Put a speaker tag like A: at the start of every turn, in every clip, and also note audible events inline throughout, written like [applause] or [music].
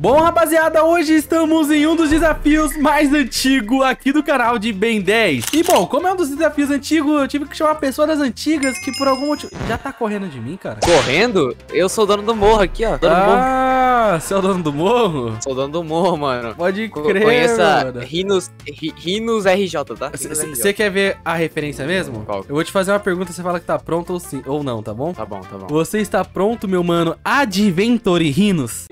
A: Bom, rapaziada, hoje estamos em um dos desafios mais antigos aqui do canal de Ben 10. E, bom, como é um dos desafios antigos, eu tive que chamar uma pessoa das antigas que por algum motivo... Já tá correndo de mim, cara?
B: Correndo? Eu sou o dono do morro aqui, ó. Dono do morro.
A: ah, você é o dono do morro?
B: Sou o dono do morro, mano.
A: Pode crer,
B: Conheça
A: mano.
B: Rinos, Ri- Rinos RJ, tá?
A: Você quer ver a referência mesmo?
B: Qual?
A: Eu vou te fazer uma pergunta, você fala que tá pronto ou, sim, ou não, tá bom?
B: Tá bom, tá bom.
A: Você está pronto, meu mano, Adventure Rinos?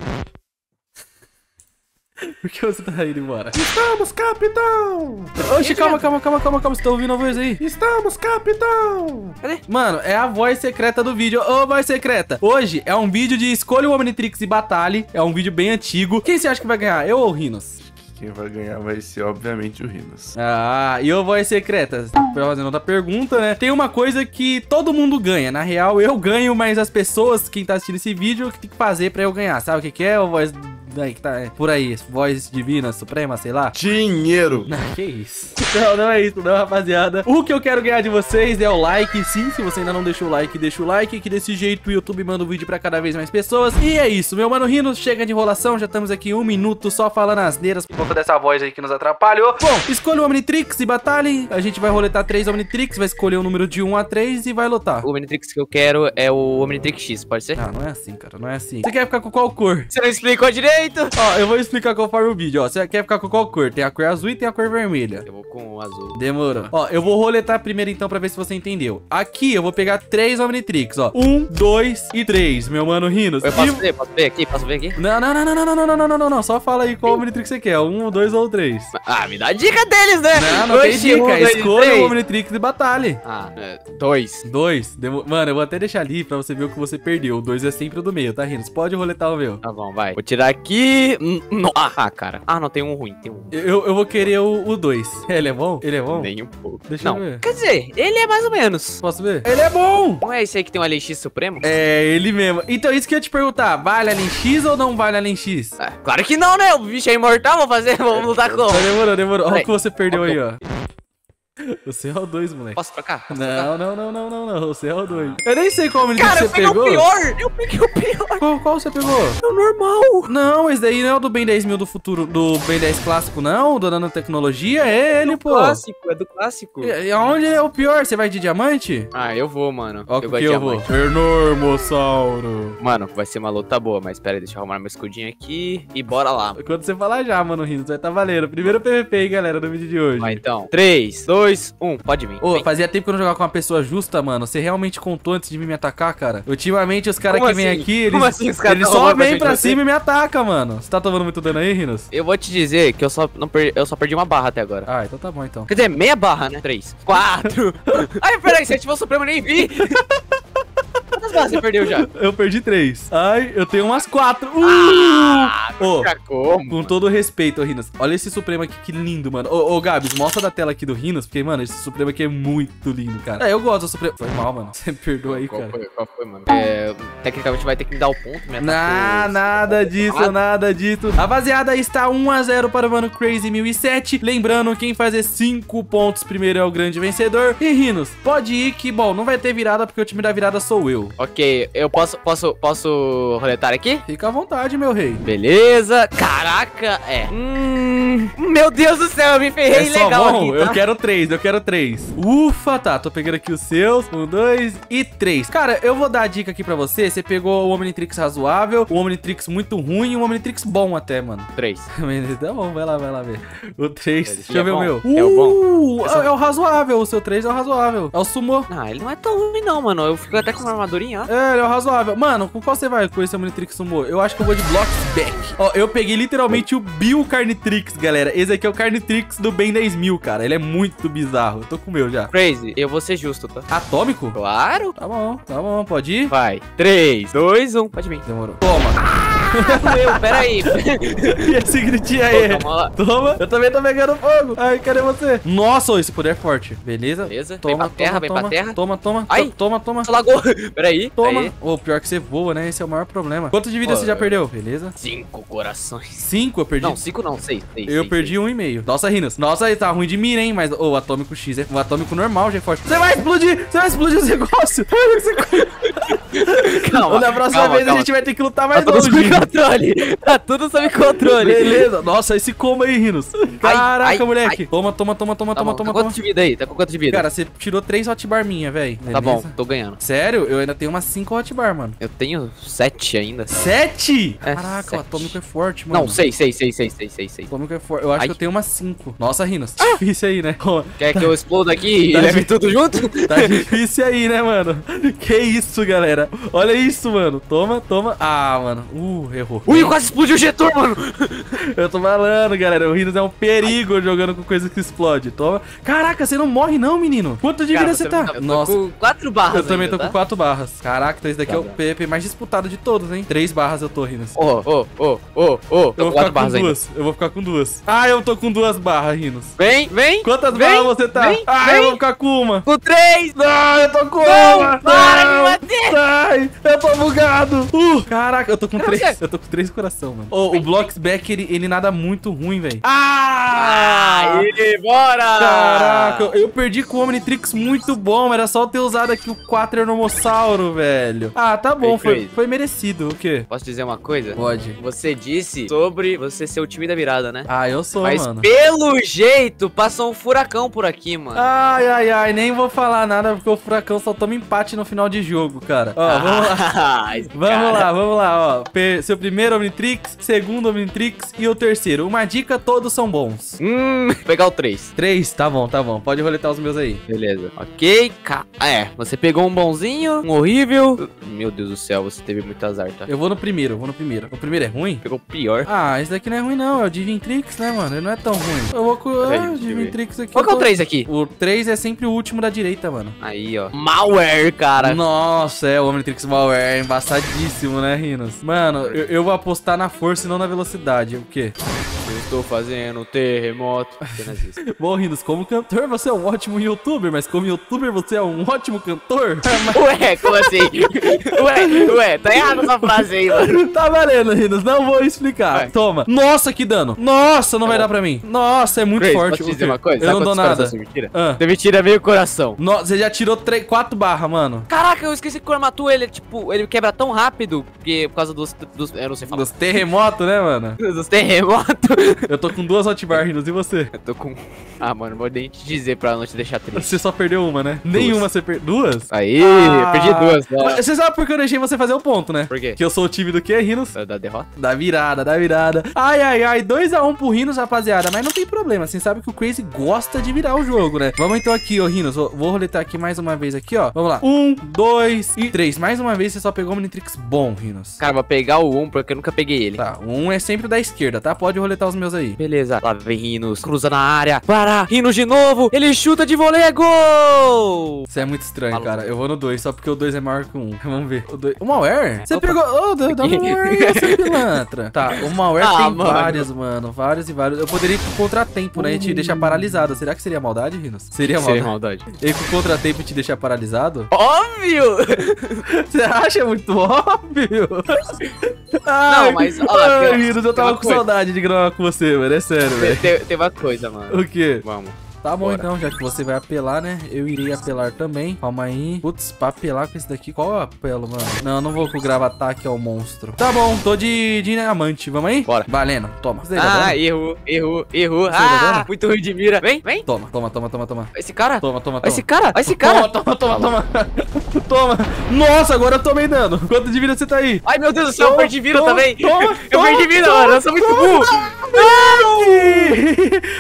A: Por que você tá indo embora?
C: Estamos, capitão!
A: Oxe, calma, calma, calma, calma, calma. Você tá ouvindo a voz aí?
C: Estamos, capitão!
A: Mano, é a voz secreta do vídeo. Ô, voz secreta. Hoje é um vídeo de escolha o Omnitrix e batalhe. É um vídeo bem antigo. Quem você acha que vai ganhar? Eu ou o Rinos?
C: Quem vai ganhar vai ser, obviamente, o Rinos.
A: Ah, e o voz secreta? Pra fazendo outra pergunta, né? Tem uma coisa que todo mundo ganha. Na real, eu ganho, mas as pessoas, quem tá assistindo esse vídeo, que tem que fazer pra eu ganhar. Sabe o que, que é? O voz. Daí que tá é, por aí, voz divina, suprema, sei lá.
C: Dinheiro!
A: Não, [laughs] que isso. Não, não é isso, não, rapaziada. O que eu quero ganhar de vocês é o like. Sim, se você ainda não deixou o like, deixa o like. Que desse jeito o YouTube manda o vídeo pra cada vez mais pessoas. E é isso, meu mano Rino. Chega de enrolação. Já estamos aqui um minuto só falando asneiras por conta dessa voz aí que nos atrapalhou. Bom, escolha o Omnitrix e batalhe. A gente vai roletar três Omnitrix, vai escolher o número de 1 a 3 e vai lutar.
B: O Omnitrix que eu quero é o Omnitrix X, pode ser?
A: Ah, não é assim, cara, não é assim. Você quer ficar com qual cor?
B: Você não explicou direito?
A: Ó, eu vou explicar conforme o vídeo, ó. Você quer ficar com qual cor? Tem a cor azul e tem a cor vermelha.
B: Eu vou com o azul.
A: Demorou. Ó, eu vou roletar primeiro então pra ver se você entendeu. Aqui eu vou pegar três Omnitrix, ó. Um, dois e três, meu mano Rinos.
B: Eu posso
A: E-
B: ver? Posso ver aqui? Posso ver aqui?
A: Não, não, não, não, não, não, não, não, não, não, não. Só fala aí qual Omnitrix você quer. Um, dois ou três.
B: Ah, me dá a dica deles, né?
A: Não, não tem
B: Oxi, um,
A: dica.
B: dois,
A: Escolha
B: três.
A: o Omnitrix de batalha.
B: Ah, é, dois.
A: Dois. Demo- Mano, eu vou até deixar ali pra você ver o que você perdeu. O dois é sempre o do meio, tá, Rinos? Pode roletar o meu.
B: Tá bom, vai. Vou tirar aqui. Hum, no- Ah, ah, cara. Ah, não, tem um ruim, tem um.
A: Eu, eu vou querer o, o dois. Ele é bom? Ele é bom?
B: Nem um pouco.
A: Deixa
B: não.
A: eu ver.
B: Quer dizer, ele é mais ou menos.
A: Posso ver? Ele é bom!
B: Não é esse aí que tem um LX Supremo?
A: É, ele mesmo. Então, isso que eu ia te perguntar. Vale Alien X ou não vale Alien X?
B: Ah, claro que não, né? O bicho é imortal, vou fazer, vamos lutar como?
A: Tá, demorou, demorou. Olha o que você perdeu aí, ó. [laughs] Você é o 2, moleque.
B: Posso trocar? Posso trocar?
A: Não, não, não, não, não, não. Você é o 2. Eu nem sei qual
B: Cara,
A: você
B: eu peguei
A: pegou.
B: o pior! Eu peguei o pior!
A: Qual, qual você pegou?
B: É o normal!
A: Não, esse daí não é o do Ben 10 mil do futuro, do Ben 10 clássico, não. Do nanotecnologia. É ele,
B: do
A: pô.
B: clássico, é do clássico.
A: E, e aonde é o pior? Você vai de diamante?
B: Ah, eu vou, mano.
A: Ó,
B: eu de
A: vou.
B: diamante.
A: Enormossauro.
B: Mano, vai ser uma luta boa, mas pera aí, deixa eu arrumar meu escudinho aqui e bora lá.
A: Quando você falar já, mano, Rinos, vai tá valendo. Primeiro PVP, hein, galera, no vídeo de hoje.
B: Vai então. 3, 2, 1, pode vir.
A: Ô,
B: Vem.
A: fazia tempo que eu não jogava com uma pessoa justa, mano. Você realmente contou antes de me atacar, cara? Ultimamente, os caras que vêm
B: assim?
A: aqui, eles,
B: Como assim os caras
A: eles
B: tão
A: só
B: pra
A: vêm pra
B: você?
A: cima e me atacam, mano. Você tá tomando muito dano aí, Rinos?
B: Eu vou te dizer que eu só, não per... eu só perdi uma barra até agora.
A: Ah, então tá bom, então.
B: Quer dizer, meia barra, né? 3, 4. [laughs] Ai, peraí, se ativou o Supremo, eu nem vi. Você perdeu já?
A: Eu perdi três. Ai, eu tenho umas quatro. Uh!
B: Ah, pra como?
A: com todo respeito, Rinos. Olha esse Supremo aqui, que lindo, mano. Ô, ô, Gabs, mostra da tela aqui do Rinos, porque, mano, esse Supremo aqui é muito lindo, cara. É, eu gosto do Supremo. Foi mal, mano. [laughs] Você me perdoa aí,
B: Qual
A: cara.
B: foi, qual foi, mano? É, tecnicamente vai ter que me dar o ponto, né?
A: Nah, nada disso,
B: Ah.
A: nada disso. Rapaziada, está 1x0 para o Mano Crazy 1007. Lembrando, quem fazer 5 pontos primeiro é o grande vencedor. E Rinos, pode ir que, bom, não vai ter virada porque o time da virada sou eu.
B: Ok, eu posso, posso, posso roletar aqui?
A: Fica à vontade, meu rei.
B: Beleza. Caraca, é. Hum, meu Deus do céu, eu me ferrei
A: É só
B: legal
A: bom?
B: aqui, tá?
A: Eu quero três, eu quero três. Ufa, tá, tô pegando aqui os seus. Um, dois e três. Cara, eu vou dar a dica aqui pra você. Você pegou o Omnitrix razoável, o Omnitrix muito ruim e um Omnitrix bom até, mano.
B: Três. [laughs]
A: Tá bom, vai lá, vai lá ver. O 3,
B: Ele
A: deixa eu ver
B: é
A: o
B: bom.
A: meu.
B: É o
A: Uh,
B: É só-
A: é, o razoável, o seu 3 é o razoável. É o sumo.
B: Ah, ele não é tão ruim não, mano. Eu fico até com uma armadurinha, ó.
A: É, ele é o razoável. Mano, com qual você vai com esse Omnitrix Sumo? Eu acho que eu vou de Blocks Back. Ó, eu peguei literalmente o Bill Carnitrix, galera. Esse aqui é o Carnitrix do Ben 10 mil, cara. Ele é muito bizarro. Eu tô com o meu já.
B: Crazy, eu vou ser justo, tá?
A: Atômico?
B: Claro.
A: Tá bom, tá bom, pode ir?
B: Vai. Três, dois, um. Pode vir.
A: Demorou. Toma.
B: Eu, peraí. [laughs]
A: e esse gritinho aí?
B: Lá.
A: Toma. Eu também tô pegando fogo. Ai, cadê você? Nossa, esse poder é forte. Beleza?
B: Beleza.
A: Toma,
B: vem pra terra,
A: toma,
B: vem
A: toma,
B: pra terra.
A: Toma, toma.
B: Ai.
A: to- Toma, toma.
B: Lagou. [laughs] Peraí.
A: Toma. Ô, pior que você voa, né? Esse é o maior problema. Quanto de vida
B: Pô,
A: você já
B: eu-
A: perdeu? Beleza?
B: Cinco corações.
A: Cinco eu perdi.
B: Não, cinco não, seis. seis
A: eu
B: seis,
A: perdi um e meio. Nossa, Rinos. Nossa, aí tá ruim de mira, hein? Mas ô, o atômico X é. O atômico normal já é forte. Você vai explodir! Você vai explodir os negócios! [laughs] [laughs]
B: Calma.
A: Na próxima
B: calma,
A: vez a
B: calma.
A: gente vai ter que lutar
B: Tá
A: mais
B: tudo sob
A: longe.
B: controle. Tá tudo sob controle.
A: Beleza. Nossa, esse combo aí, Rinos. Caraca,
B: ai,
A: moleque. Toma, toma, toma, toma,
B: Tá
A: toma,
B: bom,
A: toma,
B: tá quanto de vida aí? Tá com quanto de vida?
A: Cara, você tirou três hotbar minha, velho.
B: tá bom, tô ganhando.
A: Sério? Eu ainda tenho umas 5 hotbar, mano.
B: Eu tenho sete ainda.
A: Sete?
B: É,
A: Caraca, o
B: sete.
A: atômico é forte, mano.
B: Não, seis, seis, seis, seis, seis, seis, seis.
A: Atômico é forte. Eu acho
B: Ai.
A: que eu tenho umas 5. Nossa, Rinos. Difícil aí, né? [laughs]
B: Quer que eu exploda aqui e
A: Tá
B: leve
A: de-
B: tudo junto? [laughs]
A: Tá difícil aí, né, mano? Que isso, galera. Olha isso, mano. Toma, toma. Ah, mano. Uh, errou.
B: Ui, quase explodiu o Getor, mano. [laughs]
A: Eu tô falando, galera. O Rinos é um perigo jogando com coisa que explode. Toma. Caraca, você não morre não, menino. Quanto de vida
B: Cara,
A: você
B: eu
A: tá?
B: tô
A: Nossa.
B: com quatro barras
A: Eu também
B: ainda,
A: tô
B: tá?
A: com 4 barras. Caraca, então esse daqui
B: Tá
A: é o. PP mais disputado de todos, hein? 3 barras eu tô, Rinos.
B: Ô, ô, ô, ô, ô.
A: Eu
B: Tô
A: vou
B: com
A: ficar
B: quatro
A: com
B: ainda.
A: duas. Eu vou ficar com duas. Ah, eu tô com duas barras, Rinos.
B: Vem, vem.
A: Quantas
B: vem,
A: barras você tá?
B: Vem,
A: ah,
B: vem.
A: eu vou ficar com uma.
B: Com três.
A: Não, eu tô com
B: Não,
A: uma.
B: para de
A: Não. Sai, eu tô bugado. Uh, caraca, eu tô com três.
B: você?
A: Eu tô com três coração, mano. Ô, o Blocksback, ele, ele nada muito ruim, velho.
B: Ah! Aí, bora.
A: Caraca, eu perdi com o Omnitrix muito bom. Era só eu ter usado aqui o Quaternomossauro, velho. Ah, tá bom, foi, foi merecido. O quê?
B: Posso dizer uma coisa?
A: Pode.
B: Você disse sobre você ser o time da virada, né?
A: Ah, eu sou,
B: Mas
A: mano.
B: pelo jeito, passou um furacão por aqui, mano.
A: Ai, ai, ai, nem vou falar nada porque o Furacão só toma empate no final de jogo, cara. Ó, vamos lá. [laughs]
B: Ah,
A: Vamos lá, vamos lá, ó. Seu primeiro Omnitrix, segundo Omnitrix e o terceiro. Uma dica, todos são bons.
B: Hum, vou pegar o 3.
A: Três, tá bom, tá bom. Pode roletar os meus aí.
B: Beleza. Ok. Ca... Ah, é, você pegou um bonzinho, um horrível. Meu Deus do céu, você teve muito azar, tá?
A: Eu vou no primeiro, vou no primeiro. O primeiro é ruim?
B: Pegou o pior.
A: Ah, esse daqui não é ruim não, é o Divintrix, né, mano? Ele não é tão ruim. Eu vou com ah, o. Divintrix aqui.
B: Qual que é o
A: tô-
B: 3 aqui?
A: O 3 é sempre o último da direita, mano.
B: Aí, ó. Malware, cara.
A: Nossa, é o Omnitrix Malware, é embaçadíssimo, né, Rinos? Mano, eu, eu vou apostar na força e não na velocidade. O quê?
B: Estou fazendo terremoto. Apenas isso. [laughs]
A: Bom, Rinos, como cantor você é um ótimo youtuber, mas como youtuber você é um ótimo cantor?
B: Ué, como assim? [laughs] ué, ué, tá errada essa frase aí, mano.
A: tá valendo, Rinos, não vou explicar.
B: Vai.
A: Toma. Nossa, que dano. Nossa, não vai dar pra mim. Nossa, é muito
B: Grace,
A: forte.
B: posso te dizer uma coisa?
A: Eu
B: Sabe
A: não dou nada.
B: corações você me tira?
A: Ah.
B: Você me tira meio coração.
A: No- você já tirou 3, 4 barras, mano.
B: Caraca, eu esqueci que o Armatu, ele, tipo, ele quebra tão rápido, porque por causa dos, dos eu não sei falar,
A: Dos terremotos, né, mano? [laughs]
B: dos terremotos.
A: Eu tô com duas hotbar, Rinos, e você?
B: Eu tô com... Ah, mano, vou nem te dizer pra não te deixar triste.
A: Você só perdeu uma, né? Nenhuma você perdeu. Duas?
B: Aí,
A: Ah.
B: perdi duas, né?
A: Você sabe por que eu deixei você fazer o ponto, né?
B: Por quê?
A: Que eu sou o time do que, Rinos?
B: Da derrota?
A: Da virada, da virada. Ai, ai, ai. 2x1 pro Rinos, rapaziada. Mas não tem problema. Você sabe que o Crazy gosta de virar o jogo, né? Vamos então aqui, ô Rinos. Vou, vou roletar aqui mais uma vez aqui, ó. Vamos lá. Um, dois e três. Mais uma vez você só pegou o Omnitrix bom, Rinos.
B: Cara, vou pegar o 1 porque eu nunca peguei ele.
A: Tá, o um é sempre da esquerda, tá? Pode roletar os meus aí.
B: Beleza, lá vem Rinos, cruza na área, para, Rinos de novo, ele chuta de voleio, é gol!
A: Isso é muito estranho,
B: Falou.
A: cara. Eu vou no 2, só porque o 2 é maior que o 1. Um. [laughs] Vamos ver. O, dois... o Malware? Você
B: Opa.
A: pegou. Ô, dá dá um Malware seu pilantra. Tá, o Malware
B: Ah,
A: tem
B: mano.
A: vários, mano. Vários e vários. Eu poderia ir com contratempo, né? E te deixar paralisado. Será que seria maldade, Rinos? Seria
B: Seria
A: maldade.
B: maldade.
A: E com contratempo e te deixar paralisado?
B: Óbvio! [laughs]
A: Você acha muito óbvio? Ai,
B: mas, ó,
A: ai,
B: tem-
A: Rinos, eu tava com
B: coisa.
A: saudade de gravar com você, mano. É sério, velho.
B: tem- tem uma coisa, mano.
A: O quê?
B: Vamos.
A: Tá bom
B: Bora.
A: então, já que você vai apelar, né? Eu irei apelar também. Calma aí. Putz, pra apelar com esse daqui, qual eu apelo, mano? Não, eu não vou com o grava-ataque ao monstro. Tá bom, tô de diamante. Vamos aí?
B: Bora.
A: Valendo. Toma.
B: Ah, errou, errou, errou.
A: Tá
B: Ah, muito ruim de mira. Vem, vem.
A: Toma, toma, toma, toma, toma.
B: Esse cara.
A: Toma, toma, toma.
B: esse cara, esse cara.
A: Toma, toma, toma, toma. toma. Nossa, agora eu tomei dano. Quanto de vida você tá aí?
B: Ai, meu Deus do céu, eu perdi vida
A: toma,
B: também.
A: toma,
B: eu perdi vida, mano. Eu sou muito burro.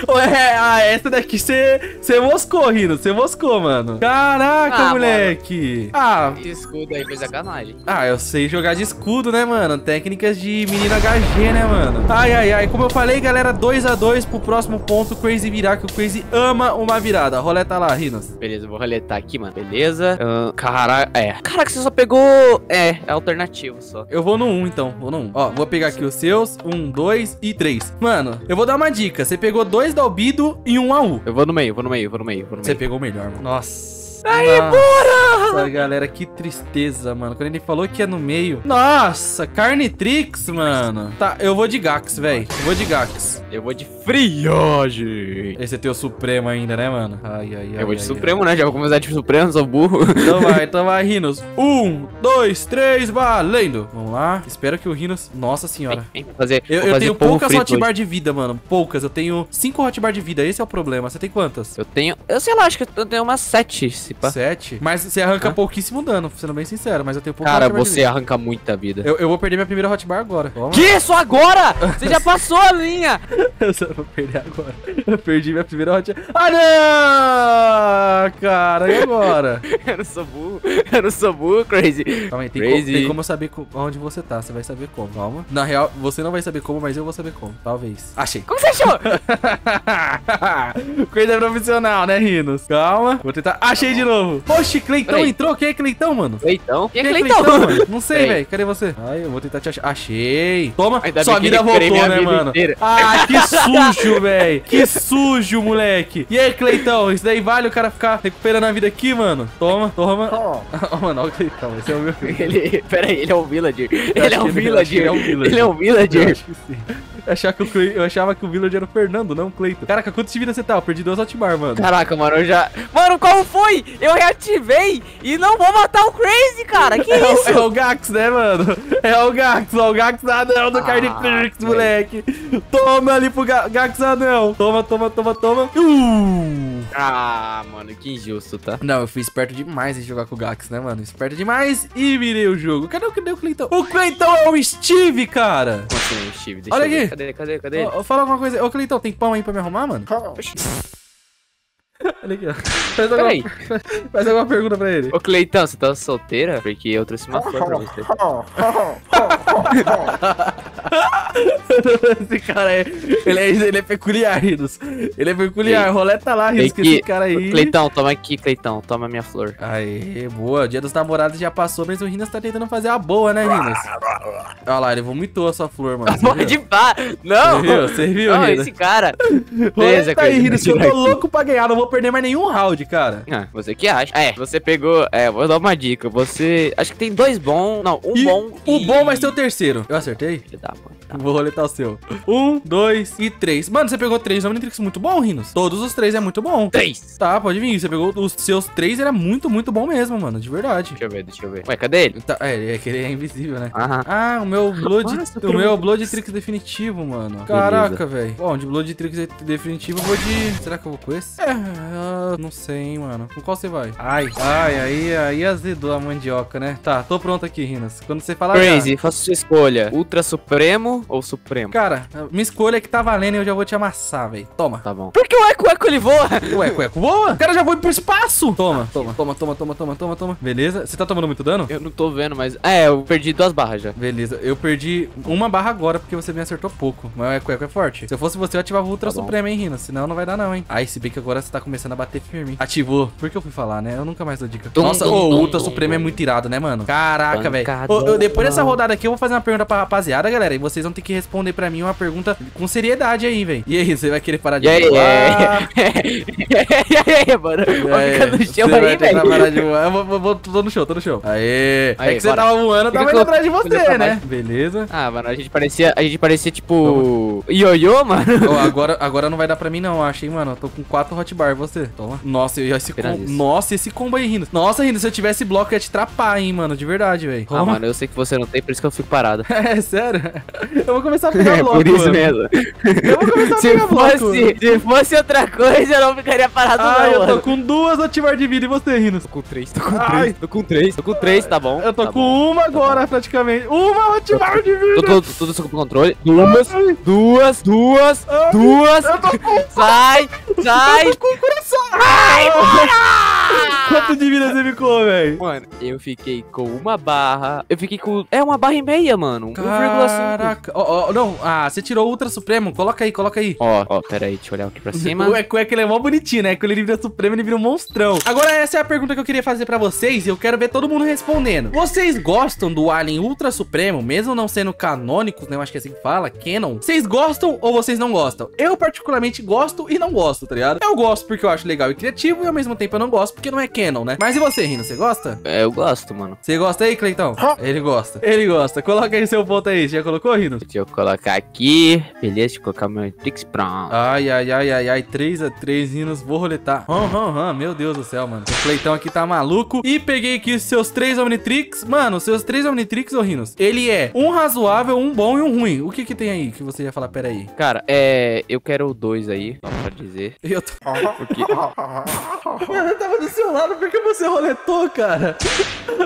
A: Ué, ah, essa daqui você você moscou, Rino. Você moscou, mano. Caraca,
B: Ah,
A: moleque. Ah,
B: Esse escudo aí foi sacanagem.
A: Ah, eu sei jogar de escudo, né, mano? Técnicas de menino HG, né, mano? Ai, ai, ai. Como eu falei, galera, 2x2 pro próximo ponto. Crazy virar, que o Crazy ama uma virada. Roleta lá, Rinos.
B: Beleza, vou roletar aqui, mano. Beleza. Ah, cara, é. Caraca, você só pegou. É, é alternativo só.
A: Eu vou no 1, então. Vou no 1. Ó, vou pegar aqui os seus. 1, 2 e 3. Mano, eu vou dar uma dica. Você pegou dois da Albido e um AU.
B: Eu vou no meio, vou no meio, vou no meio, vou no
A: Você
B: meio.
A: pegou o melhor, mano. Nossa.
B: Aí,
A: Nossa, galera, que tristeza, mano. Quando ele falou que é no meio. Nossa, Carnitrix, mano. Tá, eu vou de Gax, velho. Eu vou de Gax.
B: Eu vou de friagem.
A: Esse é teu Supremo ainda, né, mano? Ai, ai, ai.
B: Eu vou de
A: ai,
B: Supremo, né? Já vou começar de Supremo, sou burro.
A: ai. Então [laughs] vai, então vai, Rinos. Um, dois, três, valendo. Vamos lá. Espero que o Rinos. Nossa senhora.
B: Vem, vem fazer,
A: Eu, eu
B: fazer
A: tenho poucas hotbar de vida, mano. Poucas. Eu tenho cinco hotbar de vida. Esse é o problema. Você tem quantas?
B: Eu tenho, eu sei lá, acho que eu tenho umas sete, se pá.
A: Sete. Mas você arranca
B: Hã?
A: pouquíssimo dano, sendo bem sincero. Mas eu tenho pouca
B: Cara, você
A: vida.
B: arranca muita vida.
A: Eu, eu vou perder minha primeira hotbar agora. Toma.
B: Que isso agora? Você já [laughs] passou a linha.
A: Eu só vou perder agora. Eu perdi minha primeira hotbar. Ah, não! Cara, e agora? [laughs]
B: Eu não sou burro. Eu não sou burro, crazy.
A: Calma aí, tem,
B: Crazy.
A: co- tem como eu saber co- onde você tá. Você vai saber como. Calma. Na real, você não vai saber como, mas eu vou saber como. Talvez. Achei.
B: Como você achou? [laughs]
A: Coisa profissional, né, Rinos? Calma. Vou tentar. Achei de novo. Oxe, Cleitão
B: Peraí.
A: entrou. Quem é Cleitão, mano?
B: Cleitão? Quem é
A: Quem
B: Cleitão?
A: mano? Não sei, velho. Cadê você? Ai, eu vou tentar te achar. Achei. Toma.
B: Ainda
A: Sua vida voltou, né,
B: vida
A: mano?
B: inteira.
A: Ah, que sujo, velho. Que sujo, moleque. E aí, Cleitão? Isso daí vale o cara ficar recuperando a vida aqui, mano? Toma, toma. Ó, [laughs] mano, olha o Cleitão. Esse é o meu.
B: Ele, pera aí, ele é um villager. Ele é um villager.
A: ele é um villager.
B: Ele é um
A: Eu
B: villager.
A: Que achava que o, Cle... eu achava que o Village era o Fernando, não o Cleiton. Caraca, quantos de vida você tá? Eu perdi dois Hotbar, mano.
B: Caraca, mano, eu já. Mano, como foi? Eu reativei e não vou matar o Crazy, cara. Que [laughs]
A: É o,
B: isso?
A: é o Gax, né, mano? É o Gax, ó, o Gax anão do
B: Ah,
A: Carniflix,
B: velho.
A: moleque. Toma ali pro Ga- Gax anão. Toma, toma, toma, toma. Uh!
B: Ah, mano, que injusto, tá?
A: Não, eu fui esperto demais em jogar com o Gax, né, mano? Esperto demais e virei o jogo. Cadê, o- cadê o Cleiton? O Cleiton é o Steve, cara.
B: Como assim, Steve? Deixa
A: Olha aqui.
B: Cadê, cadê, cadê?
A: Ó, Fala alguma coisa. Ô, Cleiton, tem pão aí pra me arrumar, mano? Olha aqui, ó. Faz alguma, faz alguma pergunta pra ele.
B: Ô, Cleitão, você tá solteira? Porque eu trouxe uma flor pra você. [laughs]
A: esse cara é. Ele é, ele é peculiar, Ridos. Ele é peculiar.
B: Ei.
A: Roleta lá, Ridos, que esse cara aí.
B: Cleitão, toma aqui, Cleitão. Toma minha flor.
A: Aê, boa. Dia dos namorados já passou, mas o Rinas tá tentando fazer a boa, né, Rinas? Olha lá, ele vomitou a sua flor, mano.
B: Pode
A: viu?
B: pá! Não!
A: Você viu? Você viu,
B: Não, esse cara. Beleza,
A: Roleta aí, Rinas, que eu tô louco pra ganhar. Não vou perder mais nenhum round, cara.
B: Ah, você que acha. É, você pegou. É, vou dar uma dica. Você. Acho que tem dois bons. Não, um
A: E
B: bom.
A: O
B: e-
A: bom vai ser o terceiro. Eu acertei?
B: Dá, mano. Tá.
A: Vou roletar o seu. Um, dois e três. Mano, você pegou três Omnitrix muito bom, Rinos. Todos os três é muito bom.
B: Três!
A: Tá, pode vir. Você pegou os seus três, era muito, muito bom mesmo, mano. De verdade.
B: Deixa eu ver, deixa eu ver. Ué, cadê ele?
A: Tá, é, é que ele é invisível, né?
B: Aham.
A: Ah, o meu Blood.
B: Nossa,
A: o meu Blood Trix definitivo, mano. Caraca, velho. Bom, de Blood Trix definitivo eu vou de. Será que eu vou com esse? É, ah, não sei, hein, mano. Com qual você vai? Ai, ai, aí, aí azedou a mandioca, né? Tá, tô pronto aqui, Rinas. Quando você falar.
B: Crazy, faça sua escolha. Ultra Supremo ou Supremo?
A: Cara, minha escolha é que tá valendo e eu já vou te amassar, velho. Toma.
B: Tá bom. Por que o Eco Eco ele voa?
A: Ué, ué, voa? O cara já foi pro espaço. Toma, toma, toma, toma, toma, toma, toma, toma. Beleza? Você tá tomando muito dano?
B: Eu não tô vendo, mas. É, eu perdi duas barras já.
A: Beleza, eu perdi uma barra agora porque você me acertou pouco. Mas o Eco Eco é forte. Se eu fosse você, eu ativava o Ultra
B: Tá.
A: Supremo, hein, Rina? Senão não vai dar, não, hein? Ai, se bem que agora você tá começando a bater firme. Ativou. Por que eu fui falar, né? Eu nunca mais dou dica.
B: Tum,
A: Nossa, o Ultra Supremo é muito irado, né, mano? Caraca, velho. Depois dessa rodada aqui, eu vou fazer uma pergunta pra rapaziada, galera. E vocês vão ter que responder pra mim uma pergunta com seriedade aí, velho. E aí, você vai querer parar de
B: E aí,
A: voar?
B: é. [laughs] E aí, mano?
A: Aí,
B: Fica no chão aí, velho.
A: parar de voar. Eu vou, vou, vou- tô no show, tô no show. Aê.
B: Aí,
A: é que você tava voando, eu tava indo atrás de você, né? Beleza.
B: Ah, mano, a gente parecia, a gente parecia tipo ioiô, mano.
A: Ó, agora, agora não vai dar pra mim, não, acho, hein, mano. Eu tô com 4 hotbar, você. Toma. Nossa, e esse com... Nossa, esse combo aí, Rindo. Nossa, Rindo, se eu tivesse bloco, eu ia te trapar, hein, mano. De verdade, velho.
B: Ah, mano, eu sei que você não tem, por isso que eu fico parado. [laughs]
A: É, sério? Eu vou começar a [laughs] pegar bloco,
B: por isso
A: mano.
B: mesmo.
A: Eu vou começar a
B: Se
A: pegar bloco.
B: fosse, se fosse outra coisa, eu não ficaria parado,
A: Ah,
B: não,
A: eu tô
B: mano.
A: com duas hotbar de vida. E você, Rindo?
B: Tô com três, tô com
A: Ai.
B: três, tô com três, tô com três, tá bom.
A: Eu tô
B: tá
A: com
B: bom.
A: uma agora, praticamente. Uma hotbar de vida.
B: Tô com tudo sob controle. Duas, duas, duas, duas.
A: Eu tô com...
B: Sai, sai.
A: Eu tô com coração.
B: Ai,
A: Quanto de vida você ficou, velho?
B: Mano, eu fiquei com uma barra. Eu fiquei com. É uma barra e meia, mano. 1,5.
A: Caraca. Ó, ó, não. Ah, você tirou o Ultra Supremo. Coloca aí, coloca aí.
B: Ó, ó, pera aí, deixa eu olhar aqui pra [laughs] cima.
A: O Eco Eco ele é mó bonitinho, né? Quando ele vira Supremo, ele vira um monstrão. Agora, essa é a pergunta que eu queria fazer pra vocês e eu quero ver todo mundo respondendo. Vocês gostam do Alien Ultra Supremo, mesmo não sendo canônicos, né? Eu acho que é assim que fala, canon. Vocês gostam ou vocês não gostam? Eu, particularmente, gosto e não gosto, tá ligado? Eu gosto porque eu acho legal e criativo e ao mesmo tempo eu não gosto porque não é canon. né? Mas e você, Rino? Você gosta?
B: É, eu gosto, mano.
A: Você gosta aí, Cleitão? Ele gosta. Ele gosta. Coloca aí seu ponto aí. Você já colocou, Rino?
B: Deixa eu colocar aqui. Beleza, deixa eu colocar meu Trix pronto.
A: Ai, ai, ai, ai, ai. 3 a 3 Rinos. Vou roletar. Hum, hum, hum. Meu Deus do céu, mano. O Cleitão aqui tá maluco. E peguei aqui os seus três Omnitrix. Mano, os seus três Omnitrix, ô Rinos. Ele é um razoável, um bom e um ruim. O que que tem aí que você ia falar? Pera aí.
B: Cara, é. Eu quero o 2 aí, só pra dizer. [laughs]
A: Eu tô...
B: Porque. [laughs]
A: Mano, eu tava do seu lado, por que você roletou, cara?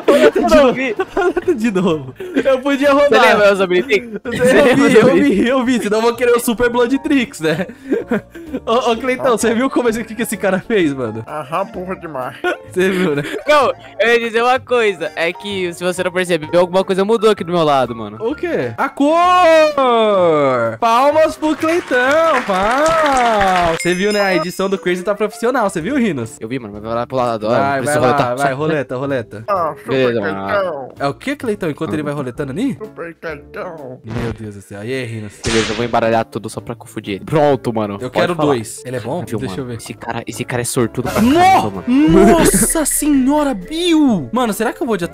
A: Roleta de novo. Roleta de novo. Eu podia rodar.
B: Você lembra os Omnitrix?
A: Eu vi, eu vi, eu vi, senão eu vou querer o Super Blood Tricks, né? Ô, ô Cleitão, você viu como esse, que, que esse cara fez, mano?
C: Aham, porra demais.
A: Você viu, né?
B: Não, eu ia dizer uma coisa. É que, se você não percebeu, alguma coisa mudou aqui do meu lado, mano.
A: O quê? A cor! Palmas pro Cleitão, pau! Você viu, né? A edição do Crazy tá profissional, você viu, Rinos?
B: Eu vi, mano, mas vai lá pro lado.
A: Vai, vai lá,
B: roletar.
A: vai, roleta, roleta.
C: Ah,
B: Beleza, mano.
C: cartão.
A: É o que, Cleitão, enquanto ele vai roletando ali?
C: Super cartão.
A: Meu Deus do céu. E aí, Rinos?
B: Beleza, eu vou embaralhar tudo só pra confundir ele. Pronto, mano.
A: Eu
B: pode
A: quero
B: falar.
A: dois. Ele é bom?
B: Viu,
A: Deixa eu
B: mano?
A: ver.
B: Esse cara, esse cara é sortudo pra caramba,
A: No!
B: mano.
A: Nossa senhora, Bill! Mano, será que eu vou de?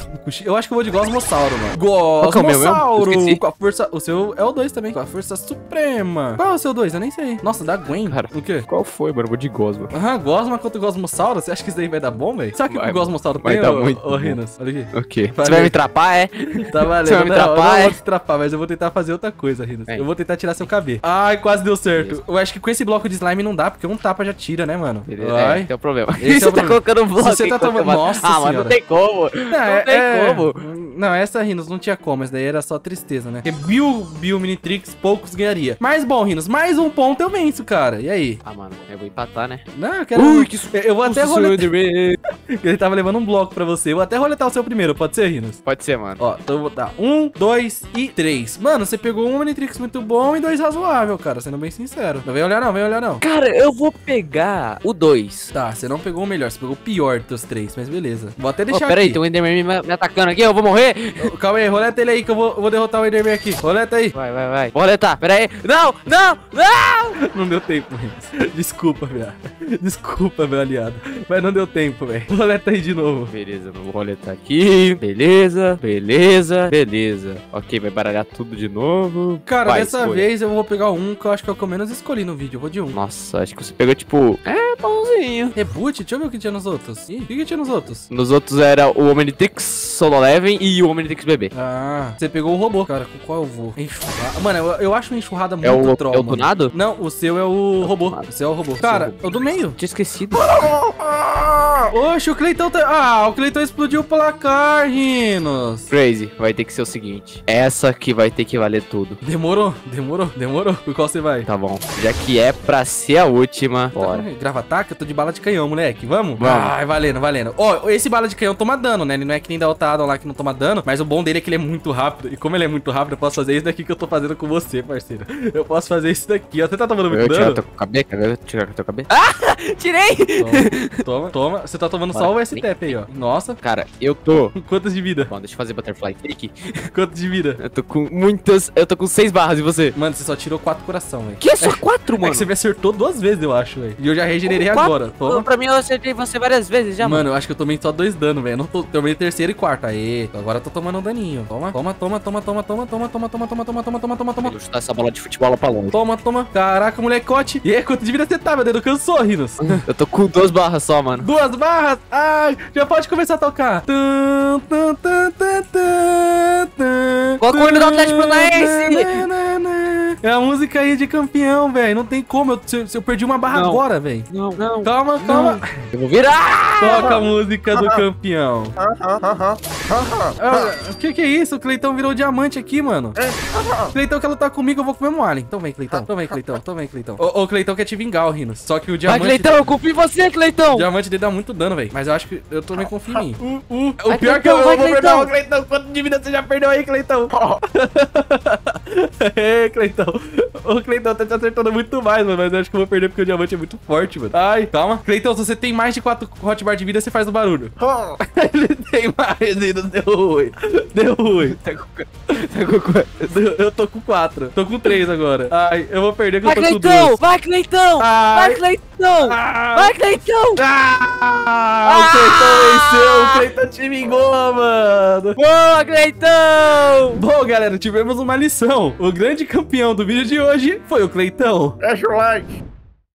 A: Eu acho que eu vou de Gosmossauro, mano.
B: é?
A: Gosmossauro!
B: Esqueci.
A: Com a força... O seu é o 2 também. Com a força suprema. Qual é o seu 2? Eu nem sei. Nossa, da Gwen.
B: Cara.
A: O quê?
B: Qual foi, mano? Eu vou de Gosma.
A: Aham, Gosma contra o Gosmossauro? Você acha que isso daí vai dar bom, velho? Sabe o que o Gosmossauro
B: vai
A: tem,
B: dar
A: ô,
B: muito
A: ô. Rinos? Olha aqui.
B: Ok. Você vai me trapar, é?
A: Tá valendo.
B: Você vai me
A: eu
B: trapar,
A: não
B: é?
A: vou te trapar, mas eu vou tentar fazer outra coisa, Rinos.
B: É.
A: Eu vou tentar tirar seu KB. Ai, quase deu certo. Eu acho que com esse bloco de slime não dá, porque um tapa já tira, né, mano?
B: Beleza,
A: Ai.
B: é, tem um problema.
A: Esse é o [laughs]
B: você tá colocando um bloco
A: você tá tomando- Nossa
B: Ah,
A: senhora.
B: não tem como.
A: Não,
B: Não
A: é,
B: tem
A: é-
B: como.
A: Não, essa Rinos não tinha como, essa daí era só tristeza, né? Porque Bill, Bill Minitrix, poucos ganharia. Mas bom, Rinos, mais um ponto eu venço, cara. E aí?
B: Ah, mano, eu vou empatar, né?
A: Não, eu quero.
B: Ui, que
A: Eu vou até roletar. [laughs] Ele tava levando um bloco pra você. Eu vou até roletar o seu primeiro, pode ser, Rinos?
B: Pode ser, mano.
A: Ó, então eu vou botar um, dois e três. Mano, você pegou um Minitrix muito bom e dois razoável, cara, sendo bem sincero. Não vem olhar não, vem olhar não.
B: Cara, eu vou pegar o 2.
A: Tá, você não pegou o melhor, você pegou o pior dos três, mas beleza. Vou até
B: Oh,
A: deixar
B: pera aí, tem um Enderman me, me atacando aqui, eu vou morrer.
A: Calma aí, roleta ele aí que eu vou, vou derrotar o Enderman aqui. Roleta aí.
B: Vai, vai, vai. Vou roletar, pera aí. Não, não, não! [laughs]
A: Não deu tempo, Rinos. Desculpa, viado. Desculpa, meu aliado. Mas não deu tempo, velho. Roleta aí de novo.
B: Beleza, eu vou roletar aqui. Beleza, beleza, beleza. Ok, vai baralhar tudo de novo.
A: Cara,
B: Vai,
A: dessa
B: escolha.
A: vez eu vou pegar um que eu acho que é o que eu menos escolhi no vídeo. Eu vou de um.
B: Nossa, acho que você pegou, tipo... É, bonzinho.
A: Reboot? Deixa eu ver o que tinha nos outros. Ih, o que, que tinha nos outros?
B: Nos outros era o Omnitrix Solo Leven e o Omnitrix Bebê.
A: Ah, você pegou o robô. Cara, com qual eu vou? Enxurrada. Mano, eu, eu acho uma enxurrada muito
B: É o,
A: troll,
B: é o
A: mano.
B: tunado?
A: Não, o seu é o robô.
B: tunado.
A: O seu é o robô.
B: seu é o
A: Cara,
B: robô.
A: eu do meio.
B: Tinha esquecido. [laughs]
A: Oxe, o Cleitão tá... Ah, o Cleitão explodiu o placar, Rinos.
B: Crazy, vai ter que ser o seguinte. Essa aqui vai ter que valer tudo.
A: Demorou, demorou, demorou. Por qual você vai?
B: Tá bom. Já que é pra ser a última, bora.
A: Tá, grava ataque, eu tô de bala de canhão, moleque. Vamos?
B: Vamos.
A: Ai, valendo, valendo. Ó, esse bala de canhão toma dano, né? Ele não é que nem da outra lá que não toma dano, mas o bom dele é que ele é muito rápido. E como ele é muito rápido, eu posso fazer isso daqui que eu tô fazendo com você, parceiro. Eu posso fazer isso daqui, ó. Você tá tomando muito
B: Eu
A: dano?
B: teu cabelo? Quer ver eu tirar teu cabelo? Ah! [laughs] Tirei!
A: Toma, toma, toma. Você tá tomando só o
B: Bora.
A: S-Tap aí, ó. Nossa,
B: Cara, eu tô...
A: quantas de vida?
B: Bom, deixa eu fazer Butterfly Fake.
A: Quantas de vida?
B: Eu tô com muitas... Eu tô com seis barras, e você?
A: Mano, você só tirou quatro coração, velho.
B: Que é só quatro,
A: É
B: mano?
A: que você me acertou duas vezes, eu acho, velho. E eu já regenerei
B: Quatro?
A: agora. Toma.
B: Pra mim, eu acertei você várias vezes já, mano.
A: Mano, eu acho que eu tomei só dois danos, velho. Eu Não tô, tomei terceiro e quarto. Aê, agora eu tô tomando um daninho. Toma, toma, toma, toma, toma, toma, toma, toma, toma, toma, toma, toma, toma, toma, toma.
B: Vou chutar essa bola de futebol pra longe.
A: Toma, toma. Caraca, molecote. E aí, quanto de vida você tá, meu dedo? Cansou, Rinos?
B: Eu tô com duas barras só, mano.
A: Duas barras. Ai, já pode começar a tocar. Tum, tum, tum, tum, tum,
B: o hino do Atlético Paranaense.
A: É a música aí de campeão, velho. Não tem como. Eu, se, eu- se eu perdi uma barra
B: Não.
A: agora, velho.
B: Não, não.
A: Calma, calma.
B: Eu vou virar!
A: Toca a música do campeão.
C: Aham, aham, aham.
A: Ah, o que que é isso? O Cleitão virou diamante aqui, mano. Cleitão quer lutar comigo, eu vou comer um alien. Então vem, Cleitão. Então vem, Cleitão. Então vem, Cleitão. O, o Cleitão quer te vingar, o Rinos. Só que o
B: Vai,
A: diamante...
B: Cleitão, eu confio em você, Cleitão!
A: O diamante dele dá muito dano, velho. Mas eu acho que eu também confio em mim. [laughs] Uh, uh. O
B: Vai,
A: pior é que
B: Cleitão,
A: eu,
B: vai,
A: eu vou perder
B: Cleitão.
A: o Cleitão. Quanto de vida você já perdeu aí, Cleitão? [laughs] [laughs] Ê, Cleitão. O Cleitão tá te acertando muito mais, mano. Mas eu acho que eu vou perder porque o diamante é muito forte, mano. Ai, calma. Cleitão, se você tem mais de 4 hotbar de vida, você faz o barulho. [laughs] Ele tem mais ainda. Deu ruim. Deu ruim.
B: Tá com, tá com quantas?
A: Deu- Eu tô com 4. Tô com 3 agora. Ai, eu vou perder que
B: Vai,
A: eu tô com
B: Cleitão!
A: 2.
B: Vai, Cleitão!
A: Ai.
B: Vai, Cleitão!
A: Ah,
B: Vai, Cleitão!
A: ah, o Cleiton venceu. O Cleiton te vingou, mano.
B: Boa, Cleitão!
A: Bom, galera, tivemos uma lição. O grande campeão do vídeo de hoje foi o Cleitão.
C: Deixa o like.